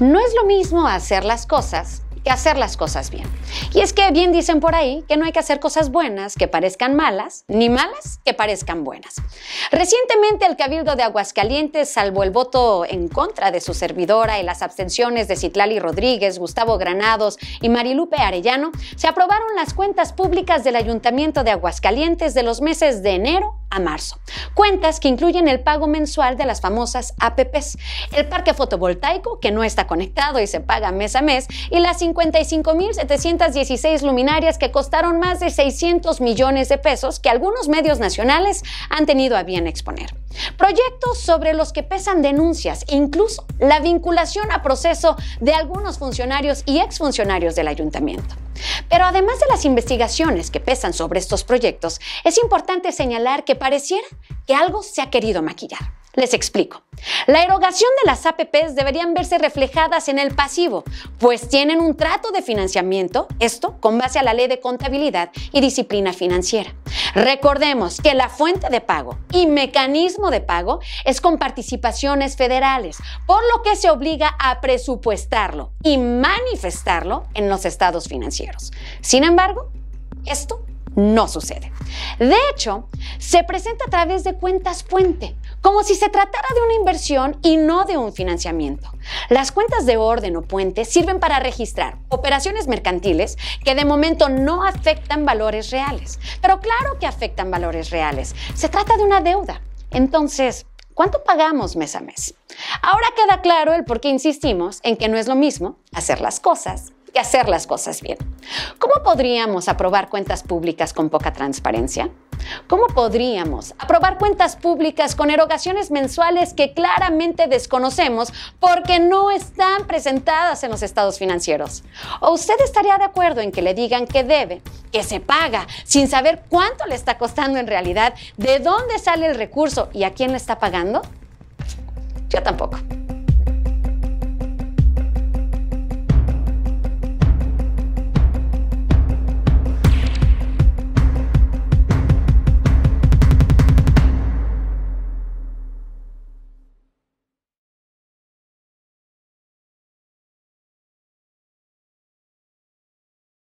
No es lo mismo hacer las cosas que hacer las cosas bien. Y es que bien dicen por ahí que no hay que hacer cosas buenas que parezcan malas, ni malas que parezcan buenas. Recientemente el Cabildo de Aguascalientes, salvo el voto en contra de su servidora y las abstenciones de Citlali Rodríguez, Gustavo Granados y Marilupe Arellano, se aprobaron las cuentas públicas del Ayuntamiento de Aguascalientes de los meses de enero a marzo. Cuentas que incluyen el pago mensual de las famosas APPs, el parque fotovoltaico que no está conectado y se paga mes a mes y las 55.716 luminarias que costaron más de 600 millones de pesos que algunos medios nacionales han tenido a bien exponer. Proyectos sobre los que pesan denuncias incluso la vinculación a proceso de algunos funcionarios y exfuncionarios del ayuntamiento. Pero además de las investigaciones que pesan sobre estos proyectos, es importante señalar que pareciera que algo se ha querido maquillar. Les explico. La erogación de las APPs deberían verse reflejadas en el pasivo, pues tienen un trato de financiamiento, esto con base a la ley de contabilidad y disciplina financiera. Recordemos que la fuente de pago y mecanismo de pago es con participaciones federales, por lo que se obliga a presupuestarlo y manifestarlo en los estados financieros. Sin embargo, esto no sucede. De hecho, se presenta a través de cuentas puente, como si se tratara de una inversión y no de un financiamiento. Las cuentas de orden o puente sirven para registrar operaciones mercantiles que de momento no afectan valores reales. Pero claro que afectan valores reales. Se trata de una deuda. Entonces, ¿cuánto pagamos mes a mes? Ahora queda claro el por qué insistimos en que no es lo mismo hacer las cosas que hacer las cosas bien. ¿Cómo podríamos aprobar cuentas públicas con poca transparencia? ¿Cómo podríamos aprobar cuentas públicas con erogaciones mensuales que claramente desconocemos porque no están presentadas en los estados financieros? ¿O usted estaría de acuerdo en que le digan que debe, que se paga, sin saber cuánto le está costando en realidad, de dónde sale el recurso y a quién le está pagando? Yo tampoco.